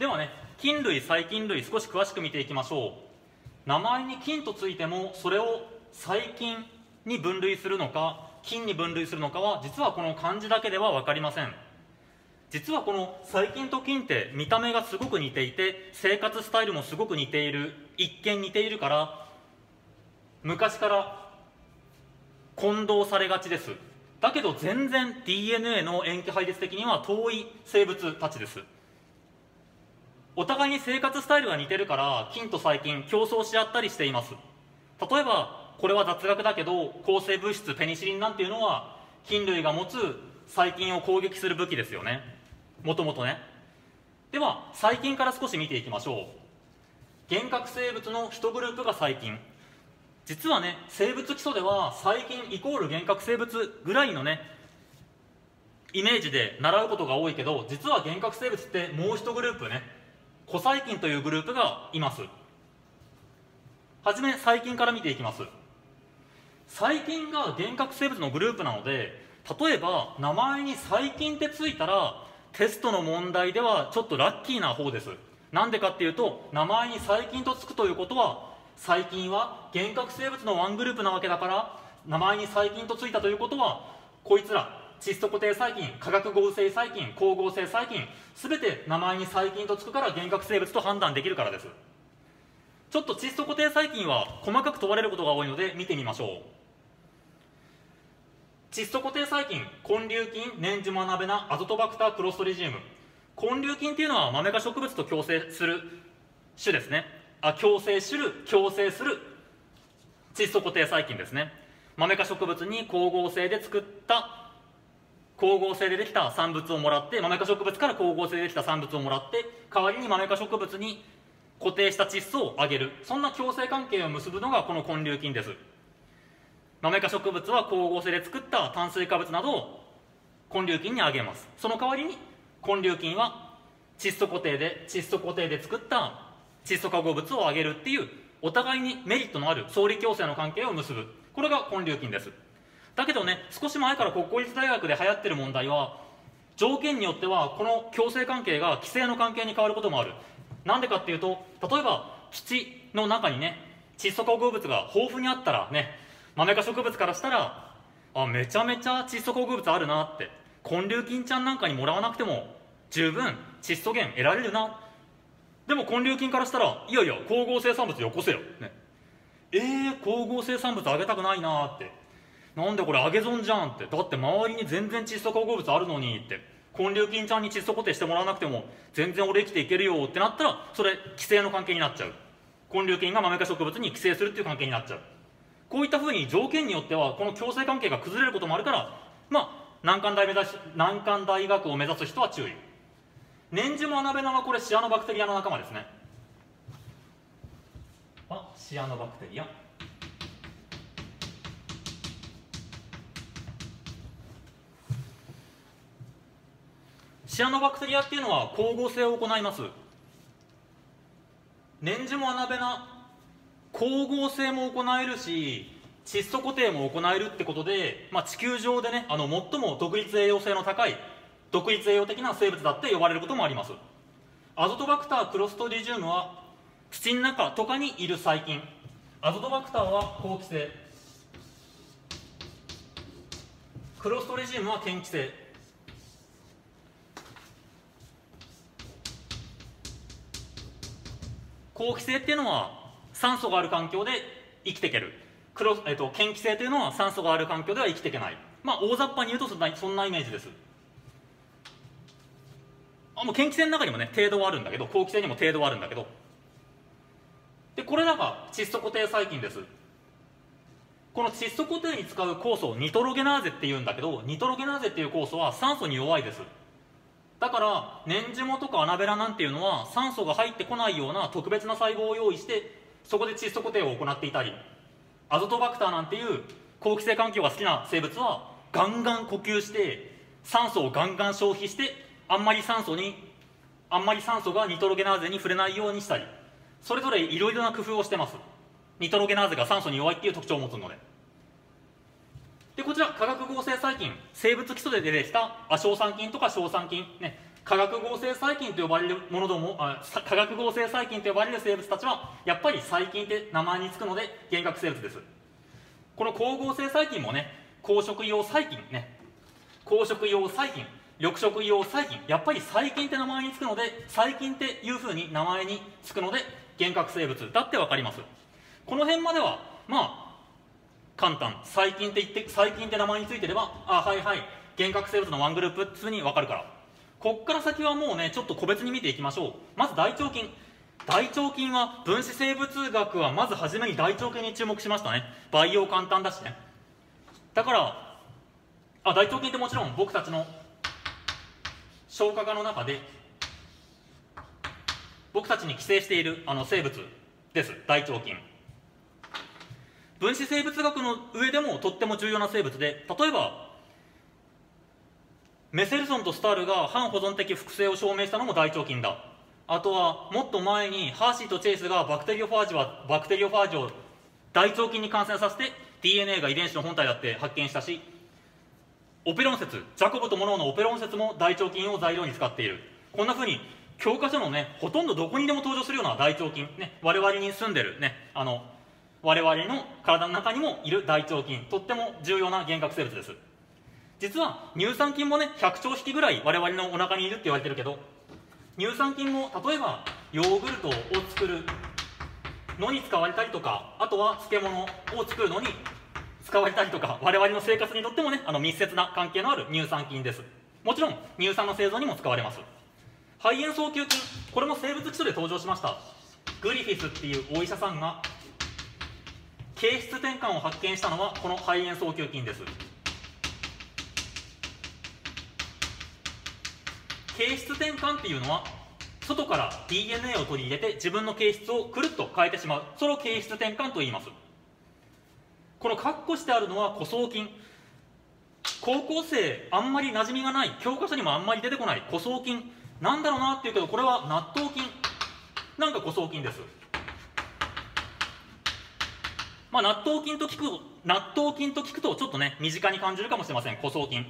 ではね菌類細菌類少し詳しく見ていきましょう。名前に菌とついてもそれを細菌に分類するのか菌に分類するのかは実はこの漢字だけでは分かりません。実はこの細菌と菌って見た目がすごく似ていて生活スタイルもすごく似ている一見似ているから昔から混同されがちです。だけど全然 DNA の塩基配列的には遠い生物たちです。お互いに生活スタイルが似てるから菌と細菌競争し合ったりしています。例えばこれは雑学だけど抗生物質ペニシリンなんていうのは菌類が持つ細菌を攻撃する武器ですよね。もともとね。では細菌から少し見ていきましょう。幻覚生物の1グループが細菌。実はね生物基礎では細菌イコール幻覚生物ぐらいのねイメージで習うことが多いけど実は幻覚生物ってもう1グループね。古細菌というグループがいます。はじめ細菌から見ていきます。細菌が幻覚生物のグループなので例えば名前に細菌ってついたらテストの問題ではちょっとラッキーな方です。なんでかっていうと名前に細菌とつくということは細菌は幻覚生物のワングループなわけだから名前に細菌とついたということはこいつら窒素固定細菌化学合成細菌光合成細菌全て名前に細菌とつくから幻覚生物と判断できるからです。ちょっと窒素固定細菌は細かく問われることが多いので見てみましょう。窒素固定細菌根粒菌年ジマナベナアゾトバクタークロストリジウム。根粒菌っていうのは豆科植物と共生する種ですね。あ共生する共生する窒素固定細菌ですね。豆科植物に光合成で作った光合成でできた産物をもらって豆科植物から光合成でできた産物をもらって代わりに豆科植物に固定した窒素をあげる。そんな共生関係を結ぶのがこの根粒菌です。豆科植物は光合成で作った炭水化物などを根粒菌にあげます。その代わりに根粒菌は窒素固定で窒素固定で作った窒素化合物をあげるっていうお互いにメリットのある相理共生の関係を結ぶ。これが根粒菌です。だけどね少し前から国公立大学で流行ってる問題は条件によってはこの共生関係が規制の関係に変わることもある。なんでかっていうと例えば土の中にね窒素化合物が豊富にあったらね豆科植物からしたらあめちゃめちゃ窒素化合物あるなって根粒菌ちゃんなんかにもらわなくても十分窒素源得られるな。でも根粒菌からしたらいやいや光合成産物よこせよ、ね、えー、光合成産物あげたくないなって。なんでこれ揚げ損じゃんって。だって周りに全然窒素化合物あるのにって。根粒菌ちゃんに窒素固定してもらわなくても全然俺生きていけるよってなったらそれ規制の関係になっちゃう。根粒菌が豆科植物に規制するっていう関係になっちゃう。こういったふうに条件によってはこの共生関係が崩れることもあるからまあ難関大目指し難関大学を目指す人は注意。年次もアナベナはこれシアノバクテリアの仲間ですね。あシアノバクテリア。シアノバクテリアっていうのは光合成を行います。年次もアナベナ光合成も行えるし窒素固定も行えるってことで、まあ、地球上でねあの最も独立栄養性の高い独立栄養的な生物だって呼ばれることもあります。アゾトバクタークロストリジウムは土の中とかにいる細菌。アゾトバクターは好気性クロストリジウムは嫌気性好気性っていうのは酸素がある環境で生きていけるクロ、えっと、嫌気性というのは酸素がある環境では生きていけないまあ大雑把に言うとそんなそんなイメージですあもう嫌気性の中にもね程度はあるんだけど好気性にも程度はあるんだけどでこれらが窒素固定細菌ですこの窒素固定に使う酵素をニトロゲナーゼっていうんだけどニトロゲナーゼっていう酵素は酸素に弱いですだから年ジモとかアナベラなんていうのは酸素が入ってこないような特別な細胞を用意してそこで窒素固定を行っていたりアゾトバクターなんていう好気性環境が好きな生物はガンガン呼吸して酸素をガンガン消費してあんまり酸素にあんまり酸素がニトロゲナーゼに触れないようにしたりそれぞれいろいろな工夫をしてます。ニトロゲナーゼが酸素に弱いっていう特徴を持つので。でこちら化学合成細菌生物基礎で出てきた亜硝酸菌とか硝酸菌、ね、化学合成細菌と呼ばれるものどもあ化学合成細菌と呼ばれる生物たちはやっぱり細菌って名前につくので幻覚生物です。この光合成細菌もね光色用細菌。ね。光色用細菌緑色用細菌やっぱり細菌って名前につくので細菌っていうふうに名前につくので幻覚生物だって分かります。この辺まではまあ簡単。細菌って言って細菌って名前についてればあはいはい。幻覚生物のワングループってふうに分かるから。こっから先はもうねちょっと個別に見ていきましょう。まず大腸菌。大腸菌は分子生物学はまず初めに大腸菌に注目しましたね。培養簡単だしね。だからあ大腸菌ってもちろん僕たちの消化科の中で僕たちに寄生しているあの生物です。大腸菌。分子生物学の上でもとっても重要な生物で例えばメセルソンとスタールが反保存的複製を証明したのも大腸菌だ。あとはもっと前にハーシーとチェイスがバクテリオファージはバクテリオファージを大腸菌に感染させて DNA が遺伝子の本体だって発見したしオペロン説ジャコブとモノーのオペロン説も大腸菌を材料に使っている。こんなふうに教科書のねほとんどどこにでも登場するような大腸菌ね我々に住んでるねあの我々の体の中にもいる大腸菌とっても重要な幻覚生物です。実は乳酸菌もね100兆匹ぐらい我々のお腹にいるって言われてるけど乳酸菌も例えばヨーグルトを作るのに使われたりとかあとは漬物を作るのに使われたりとか我々の生活にとってもねあの密接な関係のある乳酸菌です。もちろん乳酸の製造にも使われます。肺炎早球菌これも生物基礎で登場しました。グリフィスっていうお医者さんが形質転換を発見したのはこの肺炎早球菌です。形質転換っていうのは外から DNA を取り入れて自分の形質をくるっと変えてしまう。それを形質転換と言います。この括弧してあるのは古装菌高校生あんまり馴染みがない。教科書にもあんまり出てこない。古装菌なんだろうなっていうけどこれは納豆菌なんか古装菌です。まあ納豆菌と聞く納豆菌と聞くとちょっとね身近に感じるかもしれません。古装菌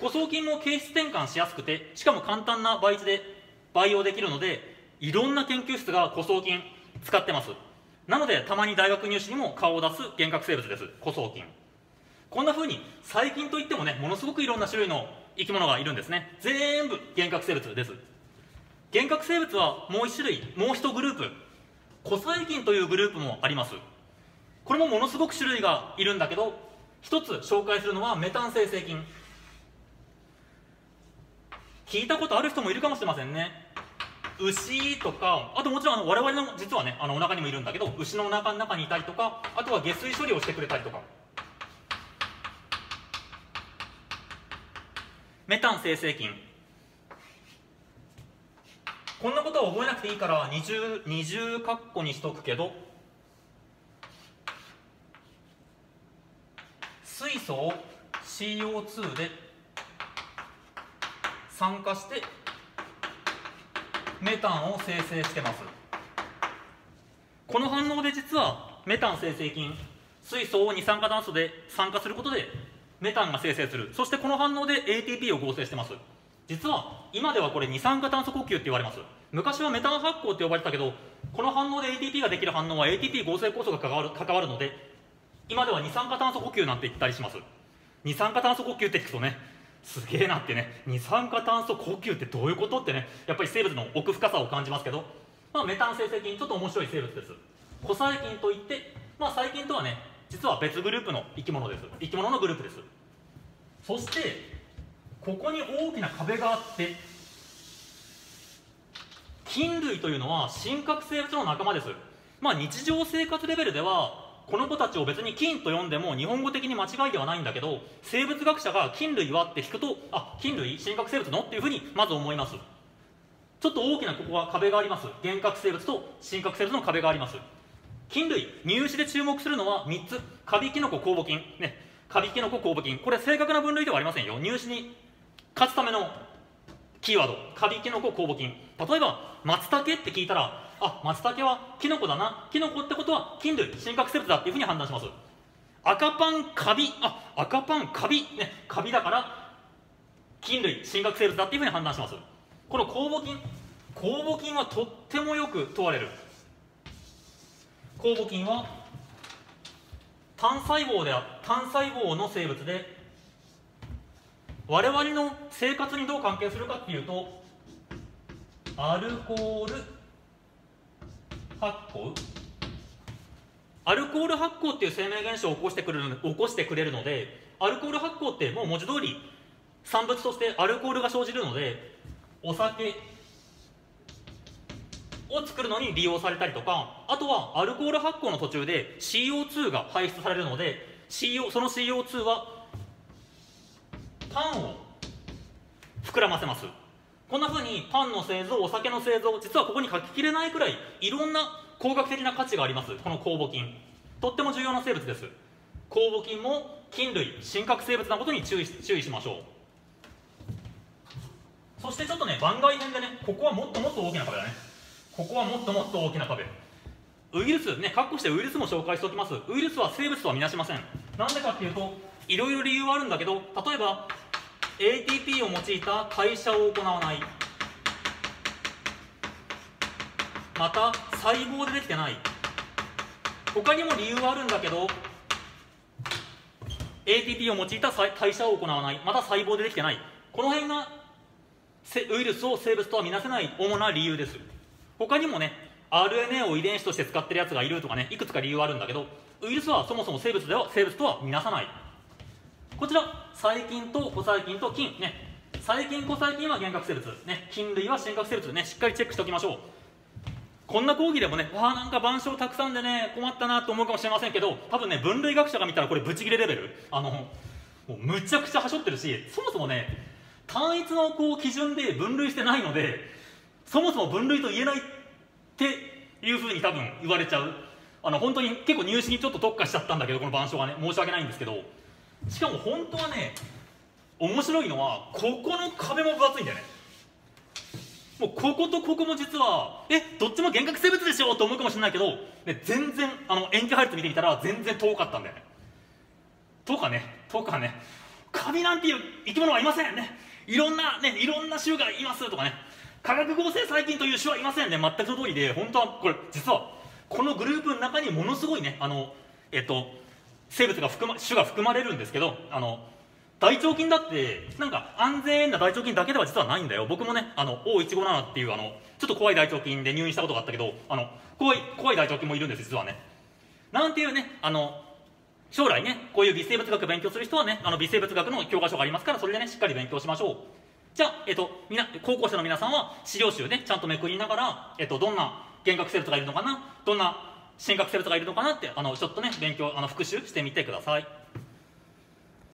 誤送金も形質転換しやすくてしかも簡単な倍率で培養できるのでいろんな研究室が古送金使ってます。なのでたまに大学入試にも顔を出す幻覚生物です。古送金。こんな風に細菌といってもねものすごくいろんな種類の生き物がいるんですね。全部幻覚生物です。幻覚生物はもう一種類もう一グループ。古細菌というグループもあります。これもものすごく種類がいるんだけど一つ紹介するのはメタン生成菌。聞いたことある人もいるかもしれませんね。牛とかあともちろんあの我々の実はねあのお腹にもいるんだけど牛のお腹の中にいたりとかあとは下水処理をしてくれたりとか。メタン生成菌。こんなことは覚えなくていいから二重二重括弧にしとくけど水素を CO2 で酸化してメタンを生成してます。この反応で実はメタン生成菌水素を二酸化炭素で酸化することでメタンが生成する。そしてこの反応で ATP を合成してます。実は今ではこれ二酸化炭素呼吸って言われます。昔はメタン発酵って呼ばれてたけどこの反応で ATP ができる反応は ATP 合成酵素が関わる関わるので今では二酸化炭素呼吸なんて言ったりします。二酸化炭素呼吸って聞くとねすげえなってね。二酸化炭素呼吸ってどういうことってねやっぱり生物の奥深さを感じますけど、まあ、メタン生成菌ちょっと面白い生物です。古細菌といって、まあ、細菌とはね実は別グループの生き物です。生き物のグループです。そしてここに大きな壁があって菌類というのは真核生物の仲間です。まあ日常生活レベルではこの子たちを別に菌と呼んでも日本語的に間違いではないんだけど生物学者が菌類はって聞くとあ菌類？真核生物の？っていうふうにまず思います。ちょっと大きなここは壁があります。原核生物と真核生物の壁があります。菌類入試で注目するのは3つ。カビキノコ酵母菌。ね。カビキノコ酵母菌。これ正確な分類ではありませんよ。入試に勝つためのキーワードカビキノコ酵母菌例えば松茸って聞いたらあ松茸はキノコだな。キノコってことは菌類真核生物だっていうふうに判断します。赤パンカビあ赤パンカビ。ねカビだから菌類真核生物だっていうふうに判断します。この酵母菌酵母菌はとってもよく問われる。酵母菌は単細胞で単細胞の生物で我々の生活にどう関係するかっていうとアルコール発酵？アルコール発酵っていう生命現象を起こしてくれる起こしてくれるのでアルコール発酵ってもう文字通り産物としてアルコールが生じるのでお酒を作るのに利用されたりとかあとはアルコール発酵の途中で CO2 が排出されるので CO その CO2 はパンを膨らませます。こんな風にパンの製造お酒の製造実はここに書ききれないくらいいろんな工学的な価値があります。この酵母菌。とっても重要な生物です。酵母菌も菌類真核生物なことに注意注意しましょう。そしてちょっとね番外編でねここはもっともっと大きな壁だね。ここはもっともっと大きな壁。ウイルスね括弧してウイルスも紹介しておきます。ウイルスは生物とは見なしません。なんでかっていうといろいろ理由はあるんだけど例えば ATP を用いた代謝を行わない。また細胞でできてない。他にも理由はあるんだけど ATP を用いた代謝を行わない。また細胞でできてない。この辺がウイルスを生物とは見なせない主な理由です。他にもね RNA を遺伝子として使ってるやつがいるとかねいくつか理由はあるんだけどウイルスはそもそも生物では生物とは見なさない。こちら細菌と古細菌と菌。ね。細菌古細菌は原核生物。ね。菌類は真核生物。ね。しっかりチェックしておきましょう。こんな講義でもねわあなんか板書たくさんでね困ったなと思うかもしれませんけど多分ね分類学者が見たらこれブチギレレベル。あのもうむちゃくちゃはしょってるしそもそもね単一のこう基準で分類してないのでそもそも分類と言えないっていうふうに多分言われちゃう。あの本当に結構入試にちょっと特化しちゃったんだけどこの板書がね申し訳ないんですけどしかも本当はね面白いのはここの壁も分厚いんだよねもうこことここも実はえどっちも幻覚生物でしょと思うかもしれないけど、ね、全然あの塩基配列見てみたら全然遠かったんだよね。とかねとかねカビなんていう生き物はいませんね。いろんなねいろんな種がいますとかね。化学合成細菌という種はいませんね。全くその通りで本当はこれ実はこのグループの中にものすごいねあのえっと生物が含ま種が含まれるんですけどあの大腸菌だってなんか安全な大腸菌だけでは実はないんだよ。僕もねあの O157 っていうあのちょっと怖い大腸菌で入院したことがあったけどあの怖い怖い大腸菌もいるんです実はね。なんていうねあの将来ねこういう微生物学勉強する人はねあの微生物学の教科書がありますからそれでねしっかり勉強しましょう。じゃあ、えっと、みな高校生の皆さんは資料集ねちゃんとめくりながら、えっと、どんな幻覚生物がいるのかな？どんな真核生物がいるのかなってあのちょっとね勉強あの復習してみてください。